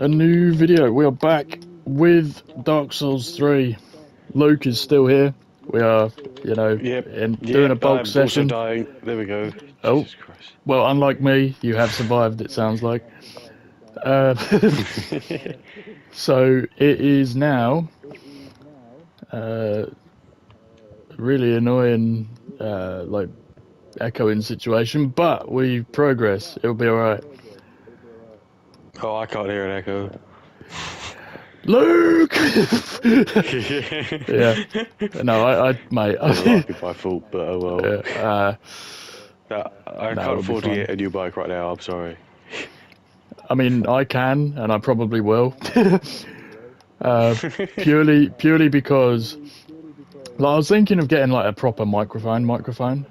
a new video. We are back with Dark Souls 3. Luke is still here. We are, you know, Yep. in, Yeah, doing a I'm bulk also session. dying. There we go. Oh. Well, unlike me, you have survived, it sounds like. Uh, so it is now uh, really annoying, uh, like echoing situation, but we progress. It'll be alright. Oh, I can't hear an echo. Luke! yeah. No, I, I mate. Might be my fault, but oh well. Uh, Uh, I No, can't be afford to fine. get a new bike right now. I'm sorry. I mean, I can, and I probably will. uh, purely, purely because, like, I was thinking of getting like a proper microphone, microphone,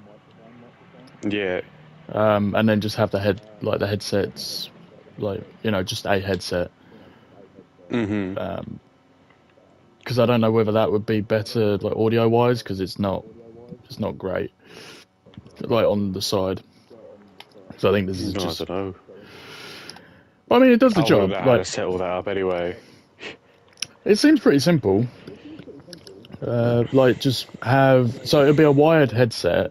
Yeah. um, and then just have the head, like the headsets, like you know, just a headset. hmm Um, because I don't know whether that would be better, like audio wise, because it's not, it's not great, like on the side. So I think this is No, just. I don't know. I mean, it does the I job. to Like, settle that up anyway. It seems pretty simple. Uh, like just have so it'll be a wired headset.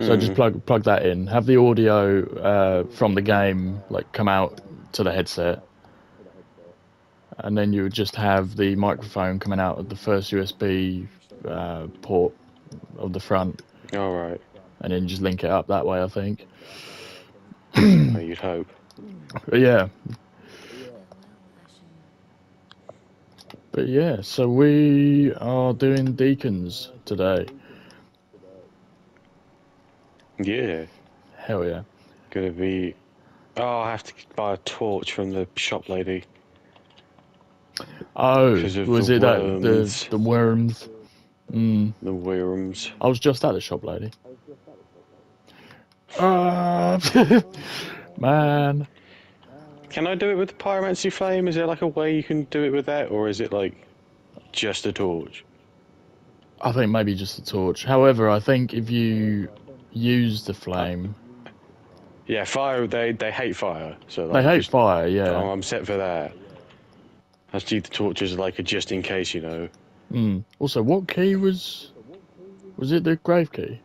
So just Mhm. plug plug that in. Have the audio uh, from the game like come out to the headset, and then you would just have the microphone coming out of the first USB uh, port of the front, All right. and then just link it up that way. I think. You'd hope. But yeah. But yeah, so we are doing deacons today. Yeah. Hell yeah. Gonna be. Oh, I have to buy a torch from the shop lady. Oh, was it that the the worms? Mm, The worms. I was just at the shop lady. Ah, man. Can I do it with the pyromancy flame? Is there like a way you can do it with that, or is it like just a torch? I think maybe just a torch. However, I think if you use the flame, Yeah, fire. They they hate fire, so they hate just- fire. Oh, Yeah. I'm set for that. I just need the torches like a just in case, you know. Mm. Also, what key was? Was it the grave key?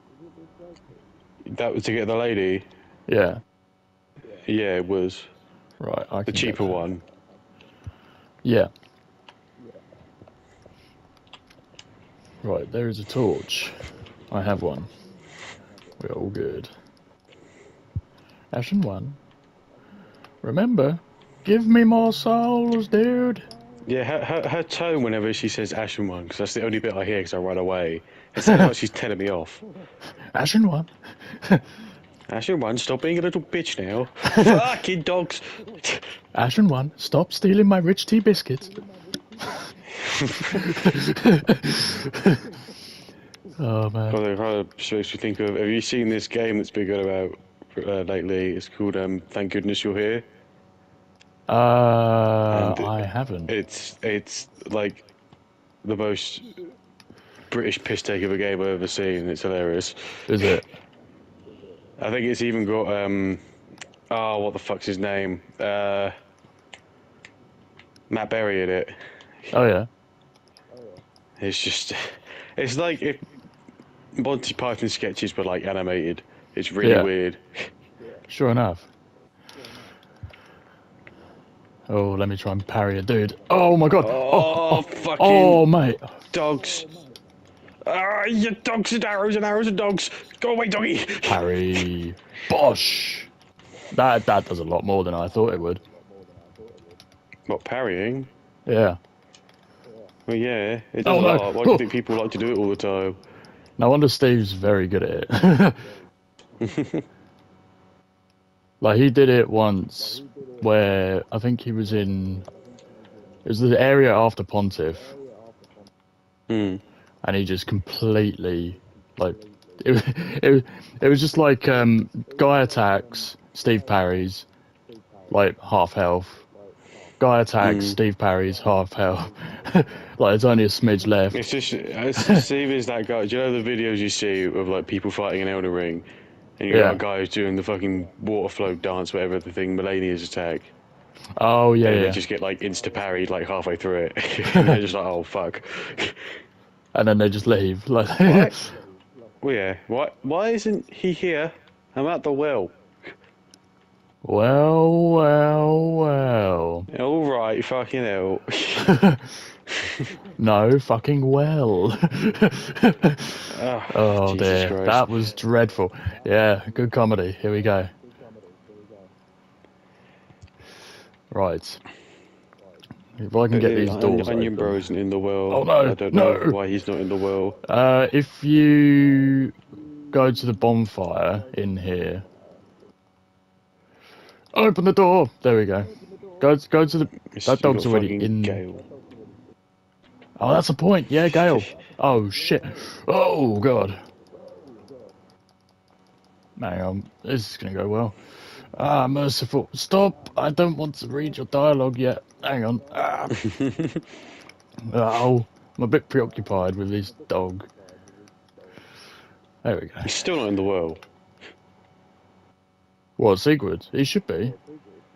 That was to get the lady. Yeah. Yeah, it was Right. I the cheaper one. Yeah. Right, there is a torch. I have one. We're all good. Ashen one. Remember, give me more souls, dude. Yeah, her, her, her tone whenever she says Ashen one, because that's the only bit I hear because I run away. It sounds like oh, she's telling me off. Ashen one. Ashen one, stop being a little bitch now. Fucking dogs. Ashen one, stop stealing my rich tea biscuits. oh man. God, it kind of makes me think of. Have you seen this game that's been good about uh, lately? It's called um, Thank Goodness You're Here. Uh, And- I haven't. It's it's like the most British piss take of a game I've ever seen. It's hilarious. Is it? I think it's even got um oh what the fuck's his name? Uh Matt Berry in it. Oh yeah. It's just it's like if Monty Python sketches were like animated. It's really Yeah. weird. Sure enough. Oh, let me try and parry a dude. Oh my god. Oh, Oh, oh, fucking oh mate. dogs. Ah, you dogs and arrows and arrows and dogs. Go away, doggy. Parry. Bosh. That that does a lot more than I thought it would. What parrying? Yeah. Well, yeah, it Oh, does no. a lot. Why do Oh. you think people like to do it all the time? No wonder Steve's very good at it. like he did it once where I think he was in it was the area after Pontiff Hmm. and he just completely like it, was- it, was- it was just like um guy attacks steve parries like half health guy attacks Mm. steve parries half health like there's only a smidge left It's just it's, Steve is that guy. Do you know the videos you see of like people fighting in Elden Ring, and you Yeah. got a guy who's doing the fucking waterfowl dance, whatever the thing Malenia's attack. Oh yeah, and yeah. they just get like insta parried like halfway through it. and they're just like, oh fuck. And then they just leave. Like? Well, yeah. Why? Why isn't he here? I'm at the well. Well, well, well. All right, fucking hell. No, fucking well. oh, oh dear, Christ. that was dreadful. Yeah, good comedy. Here we go. Right. If I can get these doors Onion. Bro isn't in the well. Oh, no, I don't know no. why he's not in the well. Uh, if you go to the bonfire in here, open the door. There we go. Go go to the. It's- That dog's already in. Gale. Oh, that's a point. Yeah, Gale. Oh shit. Oh god. Hang on. This is gonna go well. Ah, merciful. Stop. I don't want to read your dialogue yet. Hang on. Ah. oh, I'm a bit preoccupied with this dog. There we go. He's still not in the well. What, Siegward? He should be.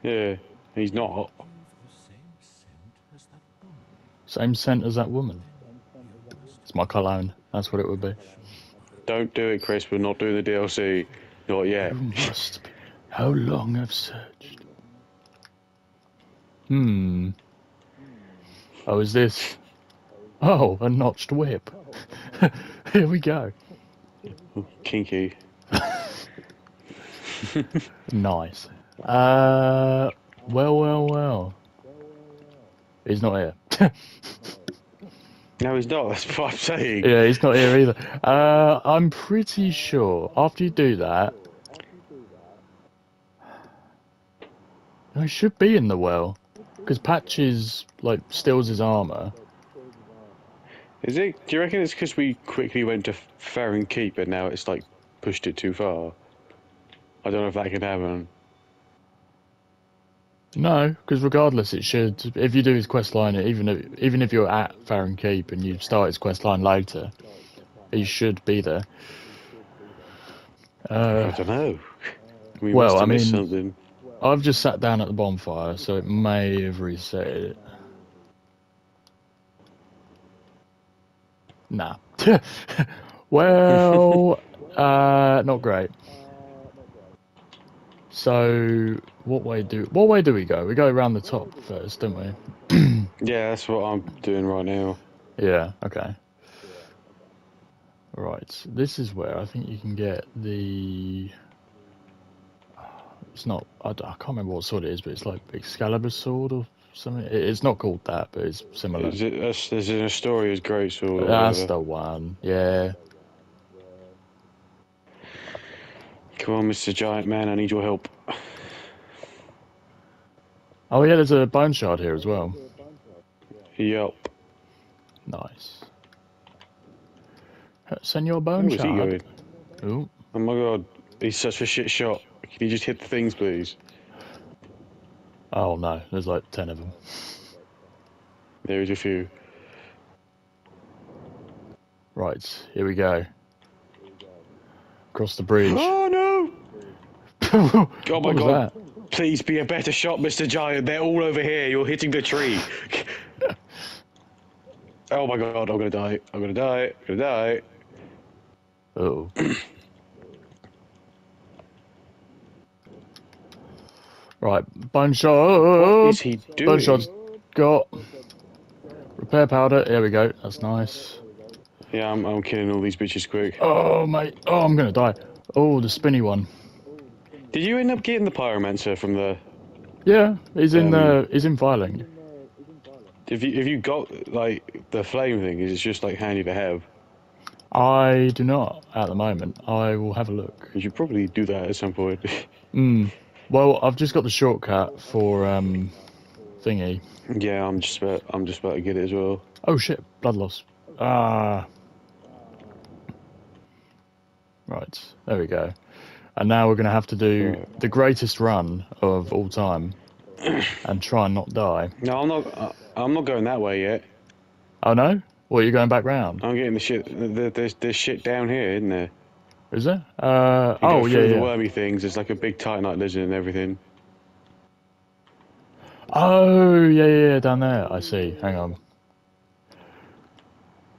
Yeah, he's not. Same scent as that woman. It's my cologne. That's what it would be. Don't do it, Chris. We're not doing the DLC. Not yet. You must be. How long I've searched. Hmm. Oh, is this? Oh, a notched whip. Here we go. Kinky. Nice. Uh, well, well, well. He's not here. No, he's not. That's what I'm saying. yeah, he's not here either. Uh, I'm pretty sure after you do that, he should be in the well, because Patches like steals his armor. Is it? Do you reckon it's because we quickly went to Farron Keep and now it's like pushed it too far? I don't know if that can happen. No, because regardless, it should. If you do his quest line, even if even if you're at Farron Keep and you start his quest line later, he should be there. I Uh, don't know. We well, I mean- something. I've just sat down at the bonfire, so it may have reset it. Nah. well, uh, not great. So, what way do what way do we go? We go around the top first, don't we? Yeah, that's what I'm doing right now. Yeah. Okay. Right. This is where I think you can get the. It's not. I, I can't remember what sword it is, but it's like Excalibur sword or something. It, it's not called that, but it's similar. Is it, that's, there's an Astora's great sword. That's the one. Yeah. Come on, Mr. Giant Man, I need your help. Oh yeah, there's a bone shard here as well. Yup. Nice. Uh, Send your Where Bone going? Shard. Ooh. Oh my god, he's such a shit shot. Can you just hit the things, please? Oh no, there's like ten of them. There is a few. Right, here we go. Across the bridge. Oh no! oh my god. that? Please be a better shot, Mr. Giant. They're all over here. You're hitting the tree. oh my god, I'm gonna die. I'm gonna die. I'm gonna die. Oh. right, bone shot. What is he Bone doing? shot's got repair powder. There we go. That's nice. Yeah, I'm, I'm killing all these bitches quick. Oh mate. Oh, I'm gonna die. Oh, the spinny one. Did you end up getting the pyromancer from the? Yeah, he's in Um, the. He's in Firelink. If you if you got like the flame thing, is it just like handy to have? I do not at the moment. I will have a look. You should probably do that at some point. Hmm. Well, I've just got the shortcut for um, thingy. yeah, I'm just about I'm just about to get it as well. Oh shit! Blood loss. Ah. Right. There we go. And now we're going to have to do the greatest run of all time, and try and not die. No, I'm not. Uh, I'm not going that way yet. Oh no! Well, you're going back round. I'm getting the shit. there- There's there's shit down here, isn't there? Is there? Uh. You Oh yeah, through the yeah. wormy things. There's like a big titanite lizard and everything. Oh, yeah, yeah, yeah, down there. I see. Hang on.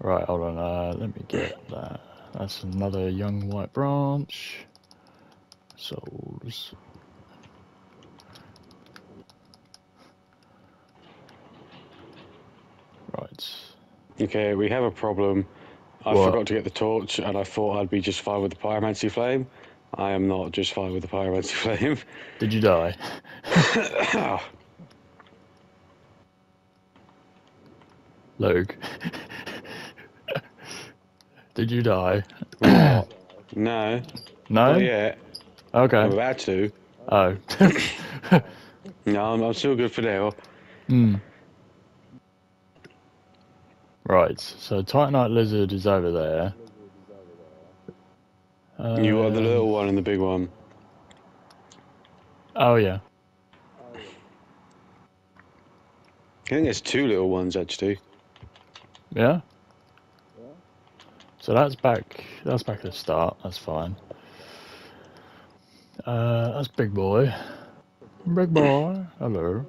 Right, hold on. Uh, let me get that. That's another young white branch. Souls. Right. Okay, we have a problem. I What? forgot to get the torch, and I thought I'd be just fine with the pyromancy flame. I am not just fine with the pyromancy flame. Did you die? Luke. Did you die? no, No? not yet. I'm Okay. about to. Oh. No, I'm, I'm still good for now. Hmm. Right, so Titanite Lizard is over there. Uh, You are the little one and the big one. Oh, yeah. I think there's two little ones actually. Yeah? So that's back, that's back at the start, that's fine. Uh, that's Big Boy. Big Boy, hello.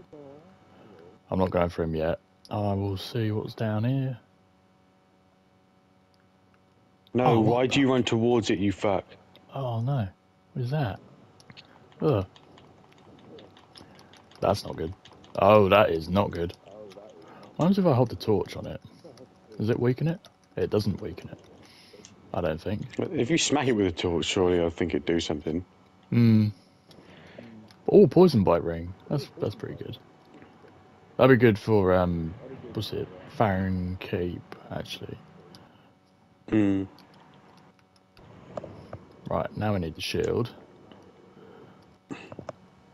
I'm not going for him yet. I will see what's down here. No, Oh, why do you run towards it, you fuck? Oh no, what is that? Ugh. That's not good. Oh, that is not good. What happens if I hold the torch on it? Does it weaken it? It doesn't weaken it. I don't think. If you smack it with a torch, surely I think it'd do something. Hmm. Oh, poison bite ring. That's that's pretty good. That'd be good for um, what's it? Farron Keep, actually. Hmm. Right, now we need the shield.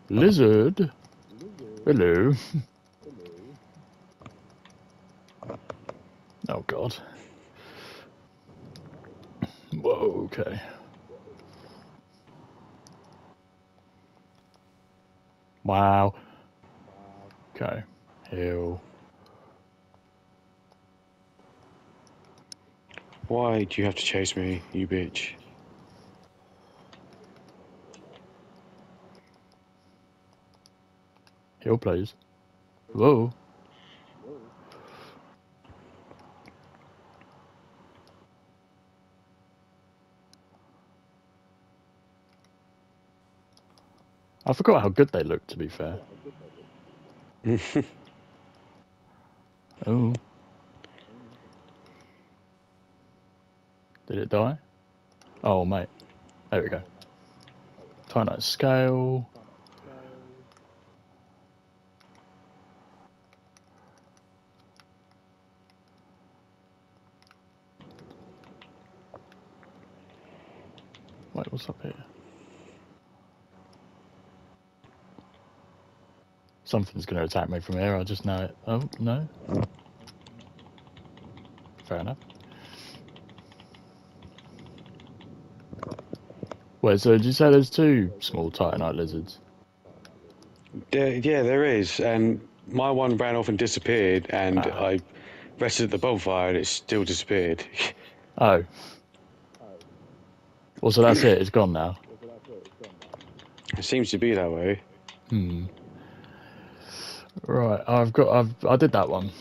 Lizard. Hello. oh god. Whoa, okay. Wow. Okay. Heal. Why do you have to chase me, you bitch? Heal, please. Whoa. I forgot how good they look, to be fair. oh. Did it die? Oh, mate. There we go. Titanite scale. Wait, what's up here? Something's going to attack me from here, I just know it. Oh, no. Fair enough. Wait, so did you say there's two small titanite lizards? There, yeah, there is, and my one ran off and disappeared, and Ah. I rested at the bonfire, and it still disappeared. Oh. Well, so that's it, it's gone now. it seems to be that way. Hmm. Right, I've got, I've, I did that one.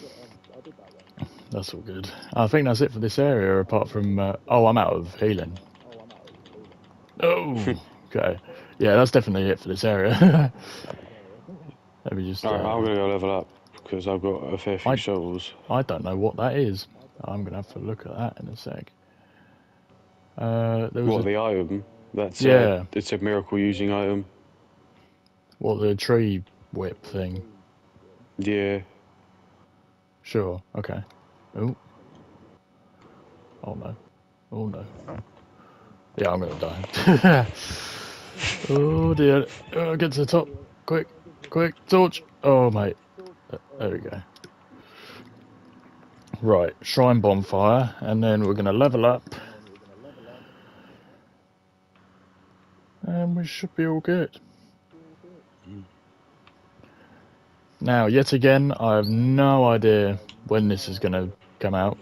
That's all good. I think that's it for this area, apart from, uh, oh, I'm out of healing. Oh, okay. Yeah, that's definitely it for this area. Let me just, All right, uh, I'm gonna go level up because I've got a fair few I- souls. I don't know what that is. I'm gonna have to look at that in a sec. Uh, there was What a, the item? That's Yeah. uh, it's a miracle using item. what the tree whip thing. Yeah. Sure. Okay. Oh. Oh no. Oh no. Yeah, I'm gonna die. oh dear. Oh, get to the top. Quick. Quick. Torch. Oh mate. Uh, There we go. Right. Shrine bonfire, and then we're gonna level up. And we should be all good. Now, yet again, I have no idea when this is going to come out.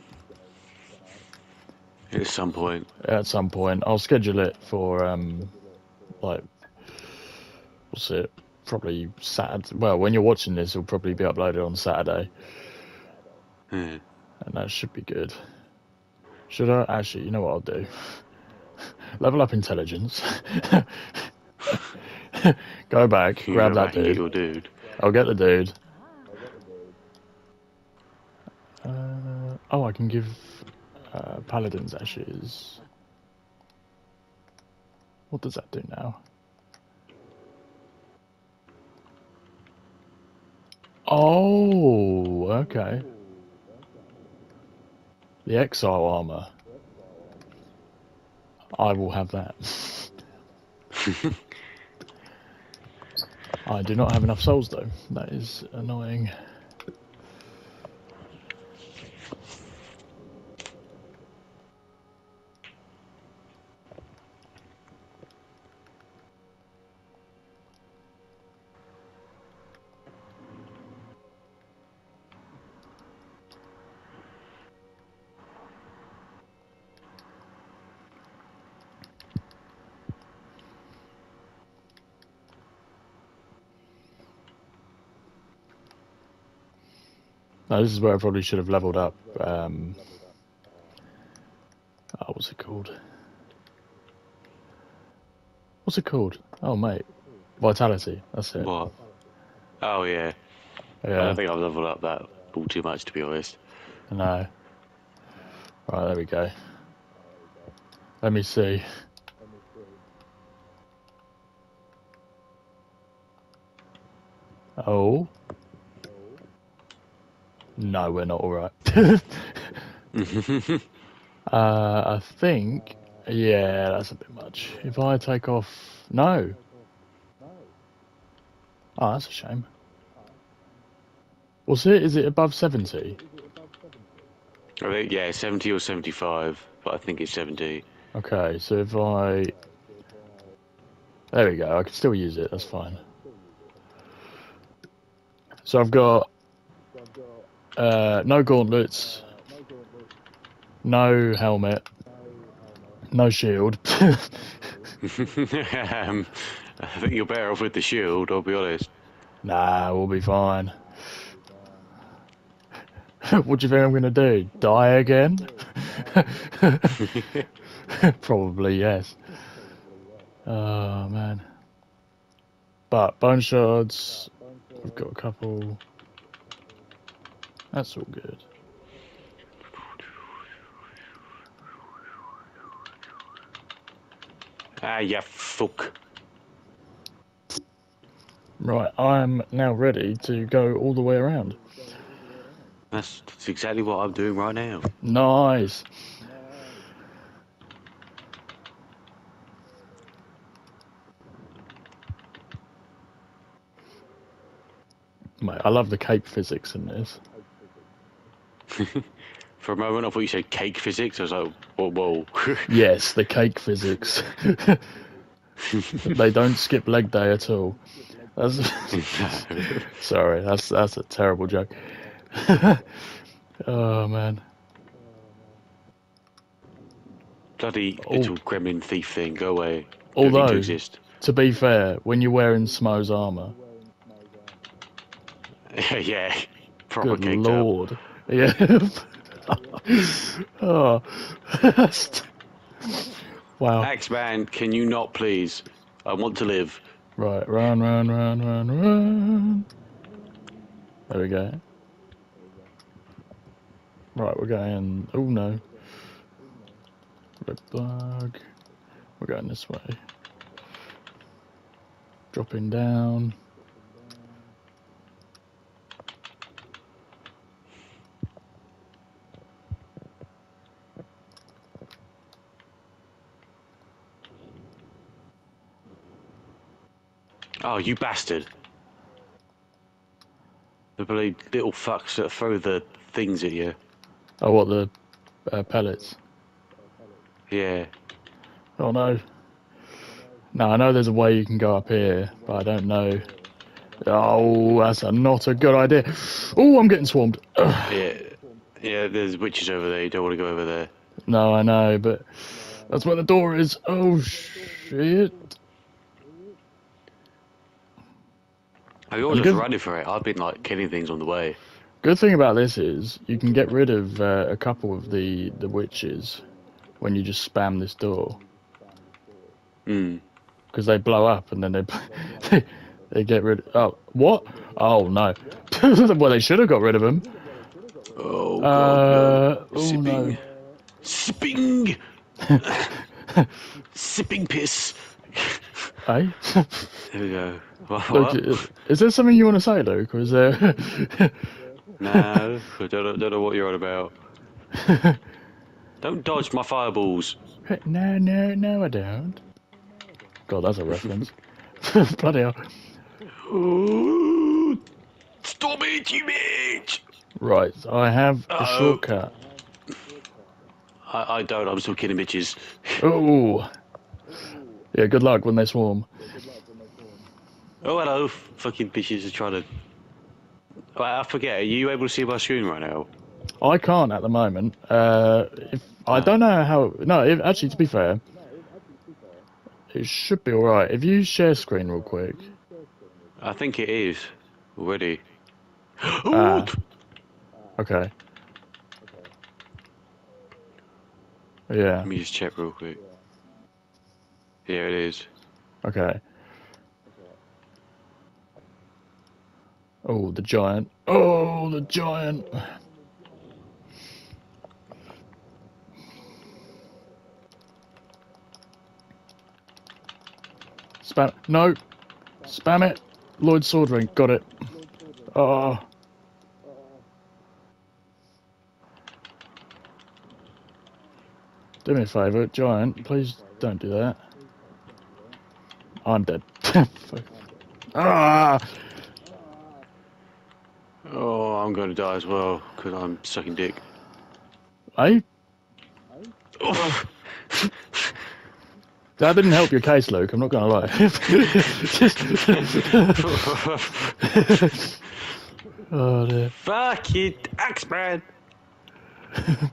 At some point. At some point, I'll schedule it for um, like, what's it, probably Saturday. Well, when you're watching this, it'll probably be uploaded on Saturday, Yeah. and that should be good. Should I actually? You know what I'll do? Level up intelligence. Go back, grab that dude. dude. I'll get the dude. Uh, oh, I can give uh, paladins ashes. What does that do now? Oh, okay. The exile armor. I will have that. I do not have enough souls though. That is annoying. No, this is where I probably should have leveled up. Um, oh, what's it called? What's it called? Oh, mate, vitality. That's it. What? Oh yeah. I Yeah, don't think I've leveled up that all too much to be honest. no. Right, there we go. Let me see. Oh. No, we're not alright. Uh, I think, yeah, that's a bit much. If I take off, no. Oh, that's a shame. What's it? Is it above 70? I think yeah, seventy or seventy-five, but I think it's seventy. Okay, so if I, there we go. I can still use it. That's fine. So I've got uh, no gauntlets, no helmet, no shield. um, I think you're better off with the shield. I'll be honest. Nah, we'll be fine. what do you think I'm gonna do? Die again? Probably yes. Oh man. But bone shards, we've got a couple. That's all good. Ah, yeah, fuck. Right, I'm now ready to go all the way around. That's, that's exactly what I'm doing right now. Nice. Mate, I love the cape physics in this. For a moment, I thought you said cake physics. I was like, whoa, whoa. Yes, the cake physics. they don't skip leg day at all. That's sorry, that's that's a terrible joke. oh man. Bloody Oh. little gremlin thief thing. Go away. Don't to Although, exist. to be fair, when you're wearing Smough's armor, yeah, proper good caked up. Yeah. oh, wow. Axeman, can you not please? I want to live. Right, run, run, run, run, run. There we go. Right, we're going. Oh no. Red bug. We're going this way. Dropping down. Oh, you bastard. The bloody little fucks that throw the things at you. Oh, what the uh, pellets? Yeah. Oh no. No, I know there's a way you can go up here, but I don't know. Oh, that's a, not a good idea. Oh, I'm getting swarmed. Ugh. Yeah. Yeah, there's witches over there. You don't want to go over there. No, I know, but that's where the door is. Oh shit! All I'm just running for it? I've been like killing things on the way. Good thing about this is you can get rid of uh, a couple of the the witches when you just spam this door Hmm. because they blow up and then they they, they get rid. Oh, what? Oh no! well, they should have got rid of him. Oh, Uh, God, oh no. no! Sipping. Sipping piss. Eh? Hey, There we go. What? Look, is, is there something you want to say, Luke, or is there? no, I don't, know- don't know what you're on about. Don't dodge my fireballs. no, no, no, I don't. God, that's a reference. Bloody hell! Ooh, Stop it, you bitch! Right, I have a Uh-oh. shortcut. I, I don't, I'm still killing bitches. Oh, yeah. Good luck when they swarm. Oh, hello, fucking bitches are trying to. I forget, are you able to see my screen right now? I can't at the moment. Uh, if I don't know how. No, if, actually, to be fair, it should be all right. If you share screen real quick. I think it is already. Ah. Okay. Yeah. Let me just check real quick. Yeah, it is. Okay. Oh, the giant. Oh, the giant. Spam. No. Spam it. Lloyd Swordring. Got it. Oh. Do me a favour, giant. Please don't do that. I'm dead. Ah! Oh, I'm going to die as well because I'm sucking dick. Hey, Oh, that didn't help your case, Luke. I'm not going to lie. oh dear. Fuck it, Axeman!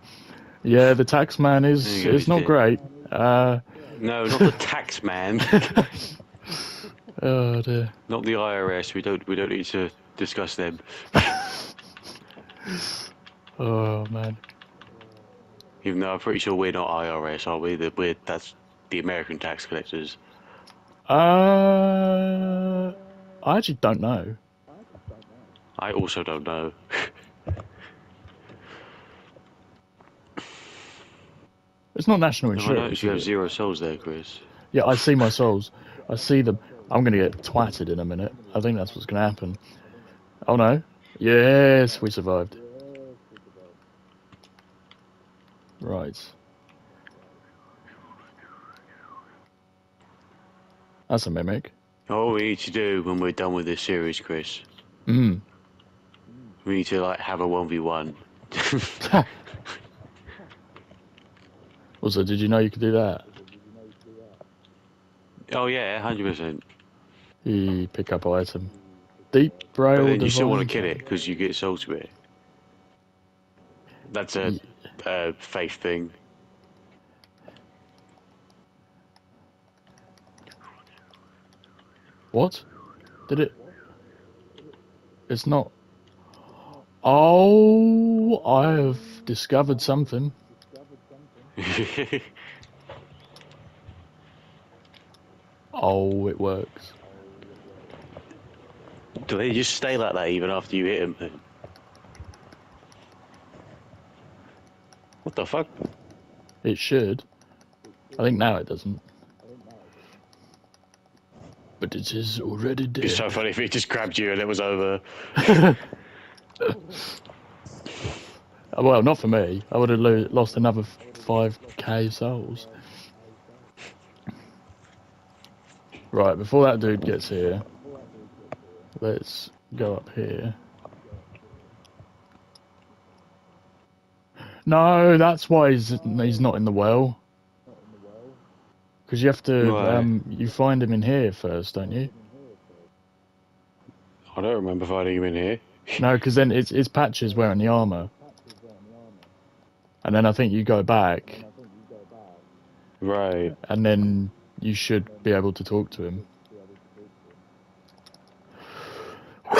Yeah, the tax man There is you go, is not dead. great. Uh, No, not the tax man. Oh dear. not the IRS. We don't. We don't need to discuss them. Oh man. Even though I'm pretty sure we're not IRS, are we? That we're that's the American tax collectors. Uh, I actually don't know. I also don't know. It's not national I insurance. noticed you have zero souls there, Chris. Yeah, I see my souls. I see them. I'm gonna get twatted in a minute. I think that's what's gonna happen. Oh no. Yes, we survived. Right. That's a mimic. All we need to do when we're done with this series, Chris, Mm. we need to like have a one v one. Also, did you know you could do that? Oh yeah, hundred percent. You pick up item. Deep braille. You still want to kill it because you get souls to it. That's a, a faith thing. What? Did it? It's not. Oh, I have discovered something. Oh, it works. Do they just stay like that even after you hit them? What the fuck? It should. I think now it doesn't. But it is already dead. It's so funny if it just grabbed you and it was over. Well, not for me. I would have lo- lost another 5k souls. Right, before that dude gets here, let's go up here. No, that's why he's he's not in the well. Because you have to, Right. um, you find him in here first, don't you? I don't remember finding him in here. No, because then it's it's Patches wearing the armor, and then I think you go back, Right. and then you should be able to talk to him.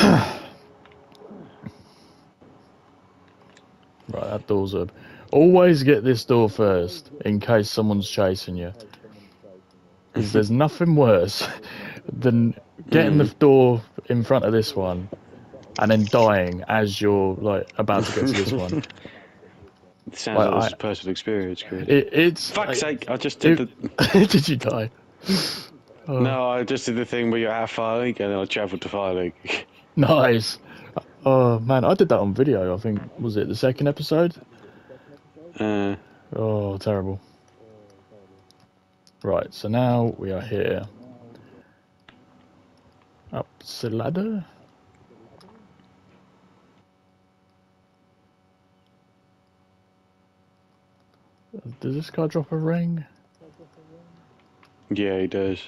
right, that door's up. Always get this door first, in case someone's chasing you. Because there's nothing worse than getting the door in front of this one and then dying as you're like about to get to this one. It sounds like, like personal experience, Chris. It, it's fuck's I, sake! I just did. It, the... did you die? Oh. No, I just did the thing where you're at Fire and then I travelled to Fire Nice. Oh man, I did that on video. I think was it the second episode? Uh, Oh, terrible. Right, so now we are here. Up the ladder. Does this guy drop a ring? yeah, he does.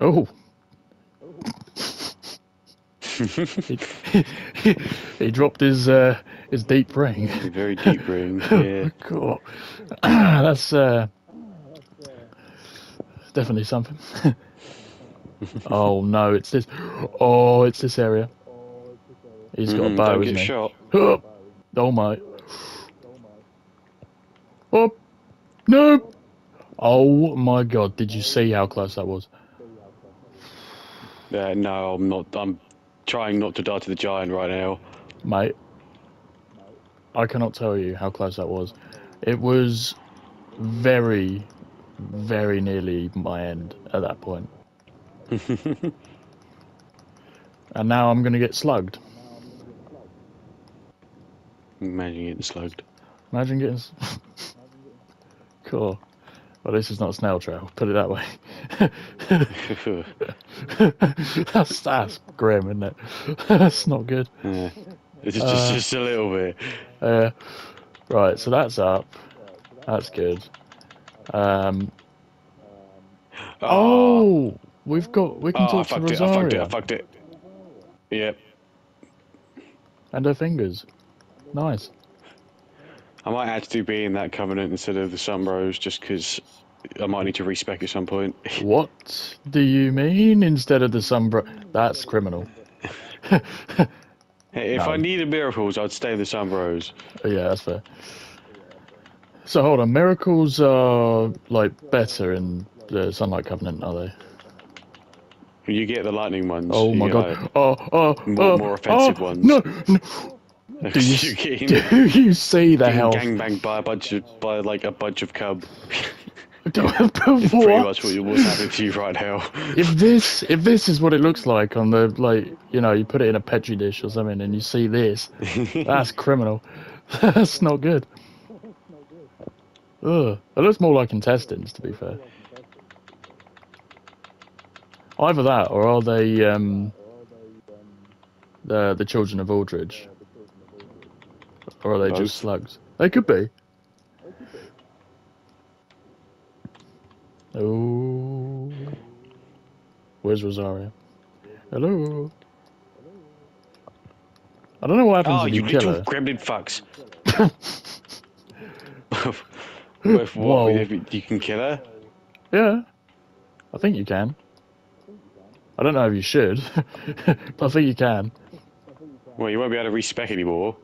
Oh. he, he, he dropped his uh, his deep ring. Very deep ring. Yeah. Cool. That's uh, definitely something. oh no, it's this. Oh, it's this area. He's got a Mhm, bow, don't get he? shot. Oh, oh my. Oh, no. Oh my god, did you see how close that was? Uh, no, I'm not. I'm trying not to die to the giant right now. Mate, I cannot tell you how close that was. It was very, very nearly my end at that point. and now I'm going to get slugged. Imagine getting slugged. Imagine getting. cool. Well, this is not a snail trail, put it that way. that's, that's grim, isn't it? that's not good. yeah. It's just, Uh, just a little bit. Uh, right, so that's up. That's good. Um, oh, we've got. We can Oh, I talk to fucked it. I fucked it. I fucked it. Yep. and her fingers. Nice. I might actually be in that covenant instead of the Sunbros just because I might need to respec at some point. What do you mean instead of the sunbro? That's criminal. Hey, if No. I needed miracles, I'd stay the Sunbros. yeah, that's fair. So hold on, miracles are like better in the Sunlight Covenant, are they? You get the lightning ones. Oh my god! Oh, oh, more- oh, more offensive oh, ones. No, no. Do you, you getting, do you see the health? gangbanged by a bunch of by like a bunch of cub. What? Pretty much what, what's happening to you right now. if this if this is what it looks like on the like you know you put it in a petri dish or something and you see this that's criminal that's not good Ugh. it looks more like intestines to be fair either that or are they um the the children of aldrich or are they Both. just slugs they could be oh where's rosaria hello I don't know what happens oh, if you you, kill her. gremlin fucks. With Whoa. what? If you can kill her? Yeah, I think you can. I don't know if you should, but I think you can. Well, you won't be able to respec anymore.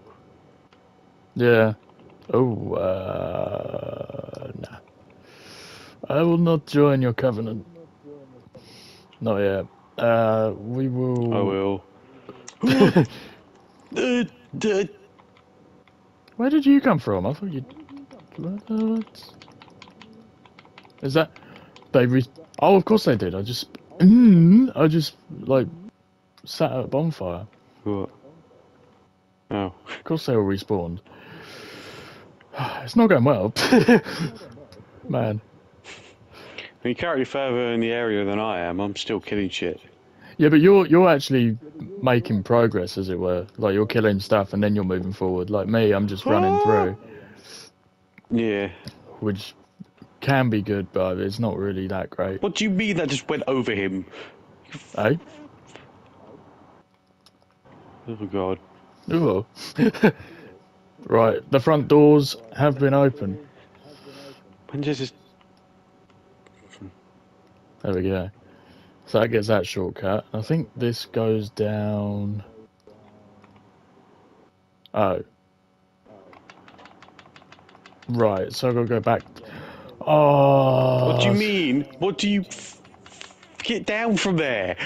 Yeah. Oh, uh, nah. I will not join your covenant. Not yet. Uh, we will. I will. Where did you come from? I thought you. Is that they? Re- oh, of course they did. I just, mm, I just like sat at a bonfire. what? Oh. Of course they were respawned. It's not going well, man. You're currently further in the area than I am. I'm still killing shit. Yeah, but you're you're actually making progress, as it were. Like you're killing stuff and then you're moving forward. Like me, I'm just running through, Yeah. which can be good, but it's not really that great. What do you mean that just went over him? Eh? Oh god. Ooh. right, the front doors have been open. When does this? There we go. So that gets that shortcut. I think this goes down. Oh. Right, so I've got to go back. Oh. What do you ah, mean? What do you get down from there?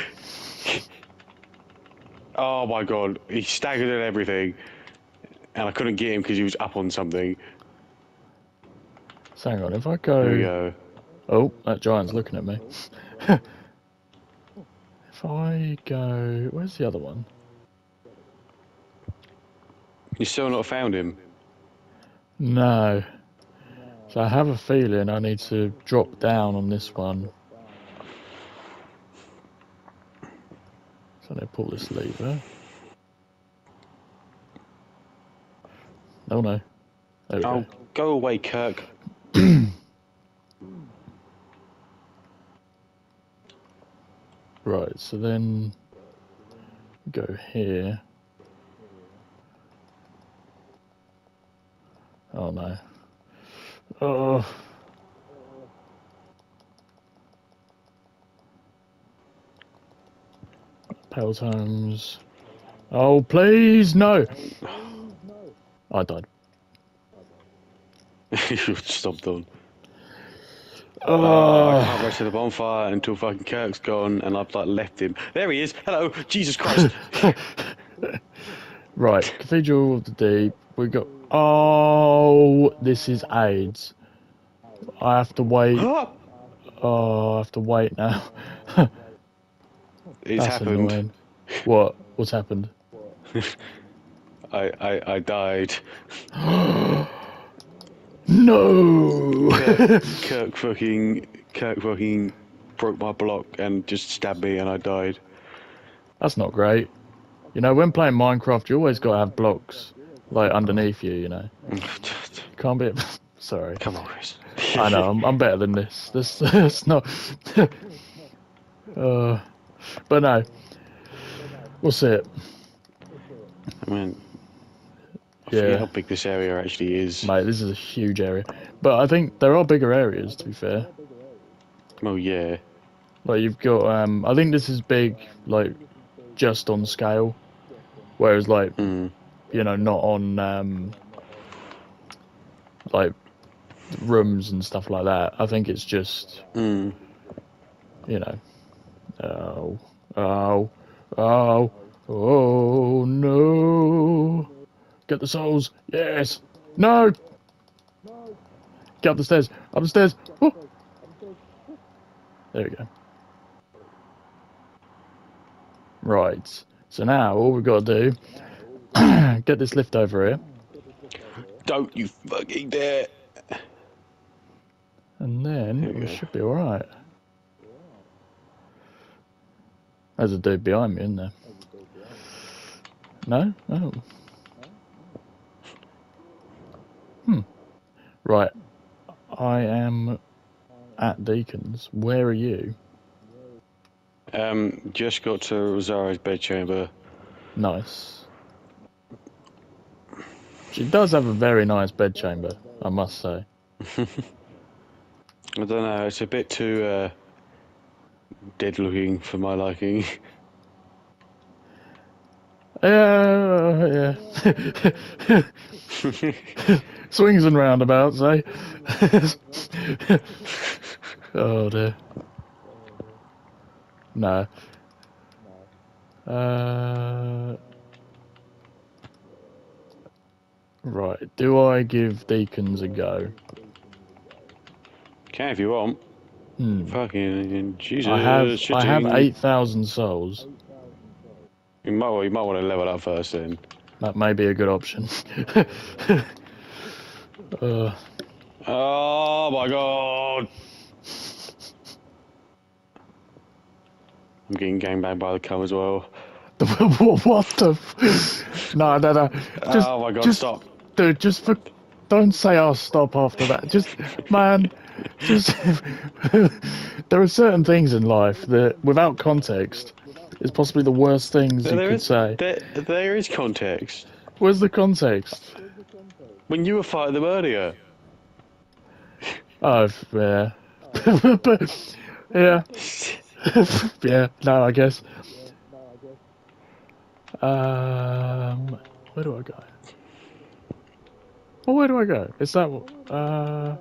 oh my god, he staggered at everything, and I couldn't get him because he was up on something. So hang on, if I go. go. Oh, that giant's looking at me. if I go. Where's the other one? You still not found him? No. So I have a feeling I need to drop down on this one. So they pull this lever. Oh no. Oh, go. go away, Kirk. Right, so then go here. Oh no. Oh. Peltomes. Oh, please, no! I died. you stopped on. Oh, Oh, I can't rush to the bonfire until fucking Kirk's gone, and I've like left him. There he is. Hello, Jesus Christ. Right, Cathedral of the Deep. We got. Oh, this is AIDS. I have to wait. Ah! Oh, I have to wait now. it's That's happened. annoying. What? What's happened? I, I I died. No! Kirk, Kirk fucking Kirk fucking broke my block and just stabbed me, and I died. That's not great. You know, when playing Minecraft, you always got to have blocks like underneath you. You know, can't be. Sorry. Come on, Chris. I know. I'm, I'm better than this. This. This not. uh, but no. We'll see it. I mean, Yeah. how big this area actually is. Mate, this is a huge area. But I think there are bigger areas, to be fair. Oh yeah. Like, you've got, um, I think this is big, like, just on scale. Whereas, like, Mm. you know, not on, um, like, rooms and stuff like that. I think it's just, Mm. you know, oh, oh, oh, oh, no. Get the souls. Yes. No. Get up the stairs. Up the stairs. Oh. There we go. Right. So now all we've got to do, get this lift over here, Don't you fucking dare. and then we we should be all right. There's a dude behind me, isn't there? No? Oh. Hmm. Right. I am at Deacon's. Where are you? Um, just got to Rosaria's bedchamber. Nice. She does have a very nice bedchamber, I must say. I don't know. It's a bit too uh, dead looking for my liking. Yeah, yeah. Swings and roundabouts, eh? oh dear. No. Uh, right. Do I give Deacons a go? Can if you want. Hmm. Fucking Jesus. I have I have eight thousand souls. You might, well, you might want to level up first then. That may be a good option. uh, Oh my god! I'm getting gangbanged by the cum as well. what the? F- no, no, no. Just, oh my god, just, stop. dude. Just for, don't say I'll stop after that. Just, man, just. there are certain things in life that, without context, is possibly the worst things you There could is- say. There, there is context. Where's the context? When you were fighting them earlier. Oh, yeah. but, yeah. yeah. No, I guess. Um, where do I go? Oh, where do I go? Is that uh?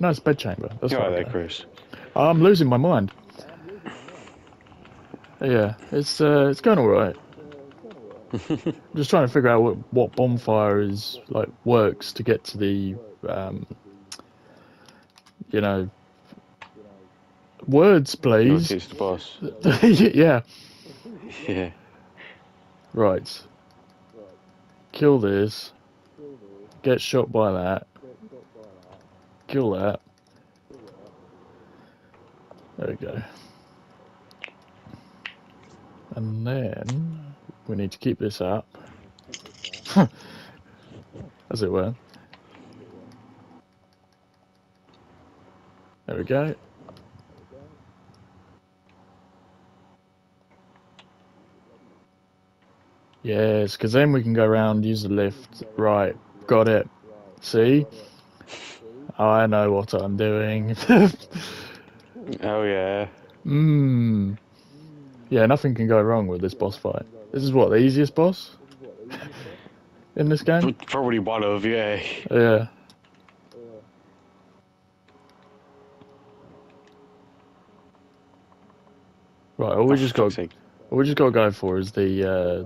No, it's bedchamber. That's right there, go. Chris. I'm losing my mind. Yeah, it's uh, it's going all right. Just trying to figure out what, what bonfire is like works to get to the, um, you know, words, please. The boss. yeah, Yeah. right. Kill this. Get shot by that. Kill that. There we go. And then we need to keep this up. As it were. There we go. Yes, because then we can go around, use the lift. Right, got it. See? I know what I'm doing. Oh yeah. Mmm. Yeah, nothing can go wrong with this boss fight. This is what, the easiest boss? In this game? Probably one of yeah. Yeah. Right, all we just got all we just got to go for is the uh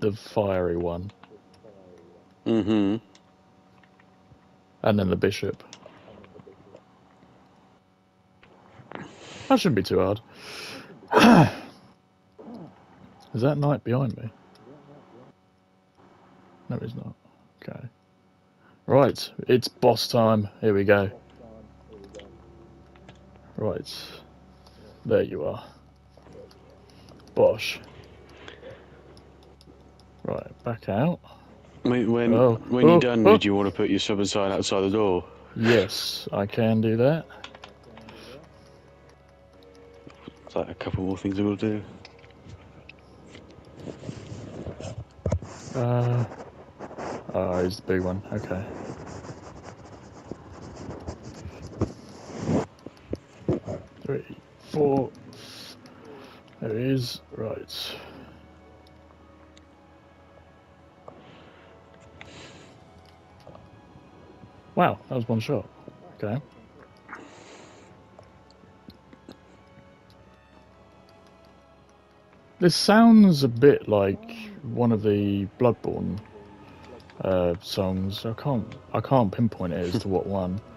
the fiery one. Mhm. And then the bishop. That shouldn't be too hard. Is that knight behind me? No, he's not. Okay. Right, it's boss time. Here we go. Right. There you are. Bosh. Right, back out. When when, Oh, when oh, you're done, oh. did you want to put your summon sign outside the door? Yes, I can do that. It's like a couple more things we'll do. Uh, oh, he's the big one. Okay. Three, four. There he is. Right. Wow, that was one shot. Okay. This sounds a bit like one of the Bloodborne uh, songs. I can't I can't pinpoint it as to what one.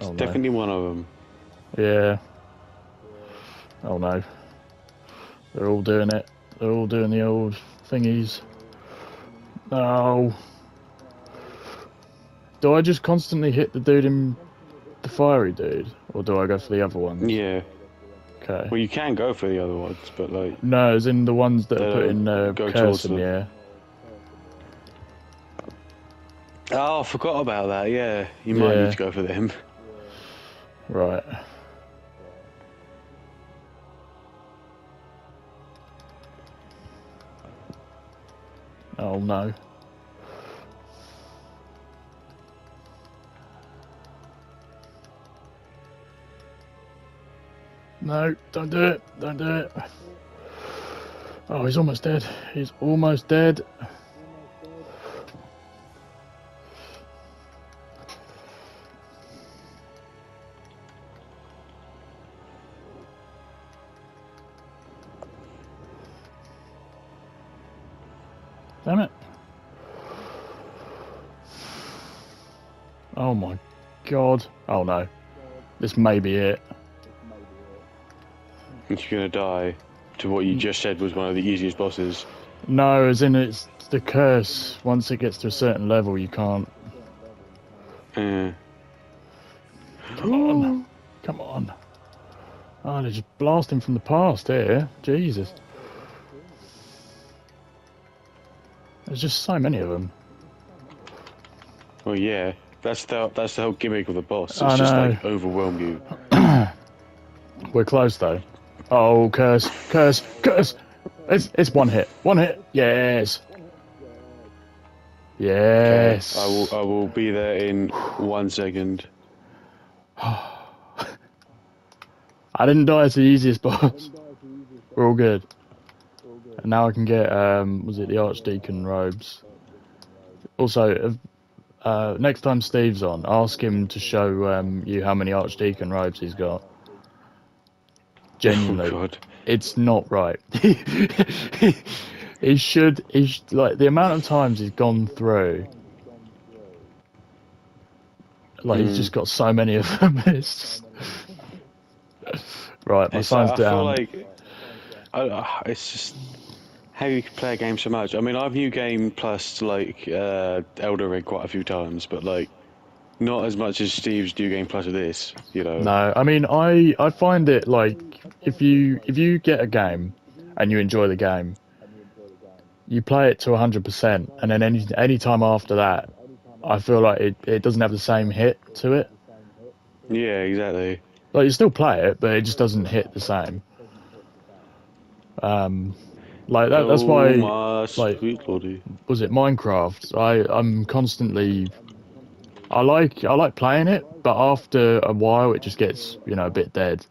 Oh no. Definitely one of them. Yeah. Oh no. They're all doing it. They're all doing the old thingies. No. Do I just constantly hit the dude in the fiery dude? Or do I go for the other one? Yeah. Okay. Well, you can go for the other ones, but like, No, as in the ones that are putting uh, go curse in the air. oh, I forgot about that. Yeah, you might Yeah. need to go for them. Right. Oh no. No, don't do it. Don't do it. Oh, he's almost dead. He's almost dead. Damn it. Oh my god. Oh no. This may be it. You're gonna die to what you Mm. just said was one of the easiest bosses. No, as in it's the curse. Once it gets to a certain level, you can't. Uh, Come on. Come on. Oh, they're just blasting from the past here. Jesus. There's just so many of them. well, yeah, that's the that's the whole gimmick of the boss. It's I just know. like overwhelm you. We're close though. Oh, curse, curse, curse! It's it's one hit, one hit. Yes, yes. I will I will be there in one second. I didn't die. It's the easiest boss. We're all good. And now I can get um, was it the Archdeacon robes? Also, uh, next time Steve's on, ask him to show um, you how many Archdeacon robes he's got. Genuinely, Oh god. it's not right. he should. Sh- like the amount of times he's gone through. Like he's Mm. just got so many of them. It's just... right, my It's, phone's I down. feel like I, it's just how you can play a game so much. I mean, I've new game plus like uh, Elden Ring quite a few times, but like not as much as Steve's new game plus of this. You know. No, I mean I I find it like if you if you get a game and you enjoy the game, you play it to hundred percent, and then any any time after that, I feel like it, it doesn't have the same hit to it. Yeah, exactly. Like you still play it, but it just doesn't hit the same. Um, like that, that's oh, why my like- was it Minecraft? I I'm constantly. I like I like playing it, but after a while it just gets you know a bit dead.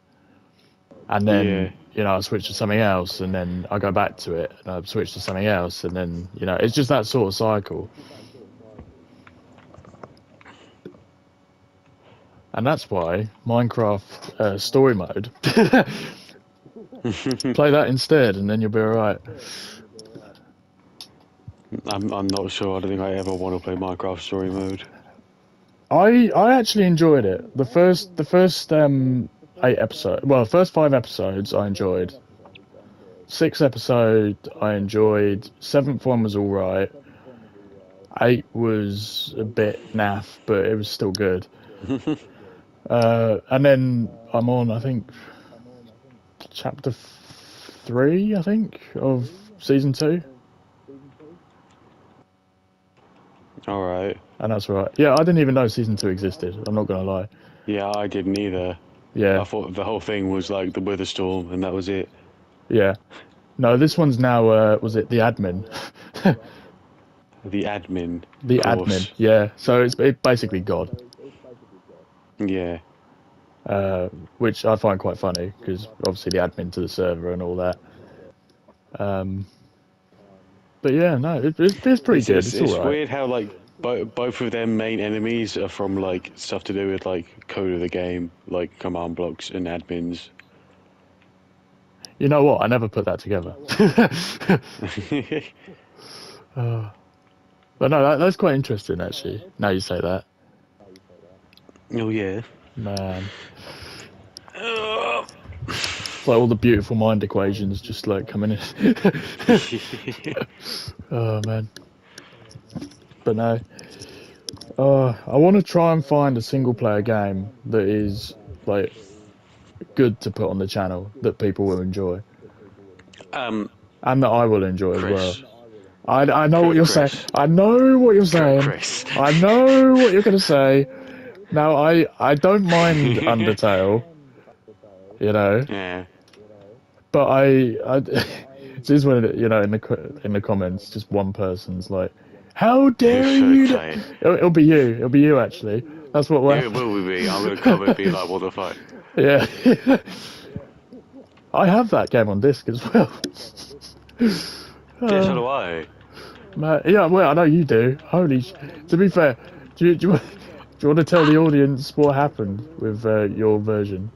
And then Yeah. you know I switch to something else, and then I go back to it, and I switch to something else, and then you know it's just that sort of cycle. And that's why Minecraft uh, story mode. Play that instead, and then you'll be alright. I'm I'm not sure. I don't think I ever want to play Minecraft story mode. I I actually enjoyed it. The first the first um eight episodes, well, first five episodes I enjoyed. Sixth episode I enjoyed. Seventh one was all right. Eight was a bit naff, but it was still good. uh, and then I'm on, I think, chapter three, I think, of season two, All right. and that's right. Yeah, I didn't even know season two existed. I'm not gonna lie. Yeah, I didn't either. Yeah. I thought the whole thing was like the Wither Storm, and that was it. Yeah. No, this one's now. Uh, was it the admin? The admin. the course. admin. Yeah. So it's it basically God, Yeah. uh, which I find quite funny because obviously the admin to the server and all that. Um. But yeah, no, it, it, it's pretty It's, good. it's, It's, it's all right. weird how like bo- both of them main enemies are from like stuff to do with like code of the game, like command blocks and admins. You know what? I never put that together. Uh, but no, that, that's quite interesting actually. Now you say that, oh yeah. man. It's like all the beautiful mind equations just like coming in. Oh man. But no. Uh, I want to try and find a single player game that is like good to put on the channel that people will enjoy um, and that I will enjoy as well. I, I know what you're saying. I know what you're saying. Chris. I know what you're gonna say. Now I I don't mind Undertale, you know, Yeah. but I I it is when you know in the in the comments just one person's like, how dare you? do-" it? It'll, it'll be you. It'll be you actually. That's what we're. It will be. I'm gonna come and be like, what the fuck? Yeah. I have that game on disc as well. Yeah, so do I. Man, yeah, well, I know you do. Holy, sh- to be fair, do you, do you, do you want to tell the audience what happened with uh, your version?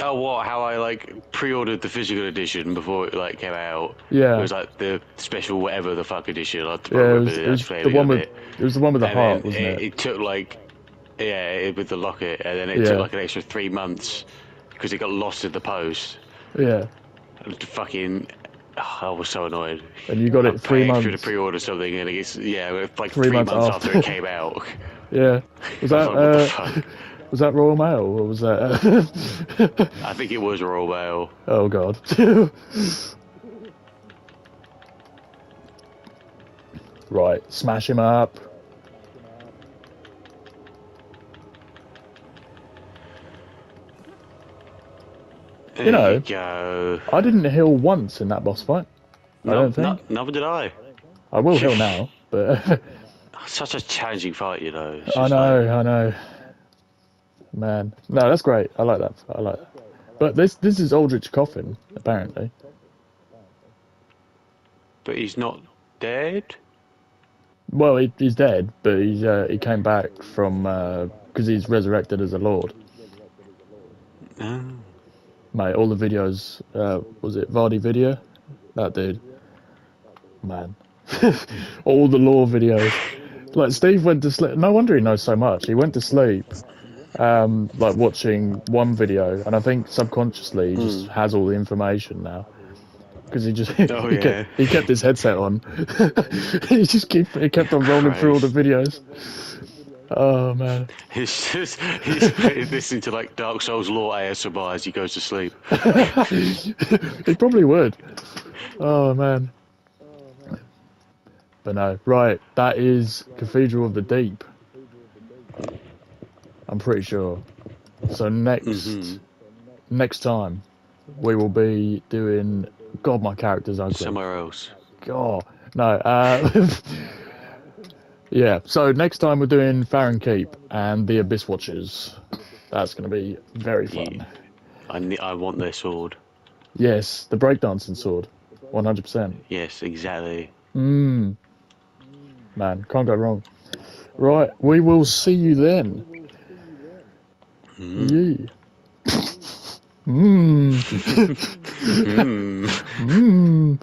Oh, what? How I like pre-ordered the physical edition before it like came out. Yeah, It was like the special whatever the fuck edition. I yeah, it was, the it was the one with it. it was the one with the And heart, wasn't it, it? it took like, yeah, it, with the locket, and then it Yeah. took like an extra three months because it got lost in the post. Yeah, And Fucking, oh, I was so annoyed. and you got I'm it three through months. to pre-order something, and it gets yeah, like Three three, months months, after. after. it came out. Yeah, was that like, uh? Was that Royal Mail or was that? Uh, I think it was Royal Mail. oh God. right, smash him up. There know, go. I didn't heal once in that boss fight. I don't think. no, neither did I. I will heal now, but Such a challenging fight, you know. I know, like- I know. Man, no, that's great. I like that. I like that. But this this is Aldrich Coffin, apparently. But he's not dead. Well, he, he's dead, but he's uh, he came back from because he's resurrected as a lord. Oh. Mate, all the videos, uh, was it VaatiVidya? That dude. Man. all the lore videos. Like, Steve went to sleep. No wonder he knows so much. He went to sleep, um, like, watching one video, and I think subconsciously he just has all the information now. Because he just Oh, he, yeah. kept, he kept his headset on. he just keep he kept on rolling through all the videos. Oh man. He's just he's listening to like Dark Souls lore ASMR as he goes to sleep. he probably would. Oh man. But no, right. That is Cathedral of the Deep. I'm pretty sure. So next, Mhm. next time, we will be doing. God, my character's ugly. Somewhere else. God, no. Uh, yeah. So next time we're doing Farron Keep and the Abyss Watchers. That's going to be very fun. Yeah. I ne- I want their sword. Yes, the breakdancing sword, 100%. Yes, exactly. Mmm. Man, can't go wrong. Right, we will see you then. Mm-hmm. Mm. Yeah. Hmm. Hmm.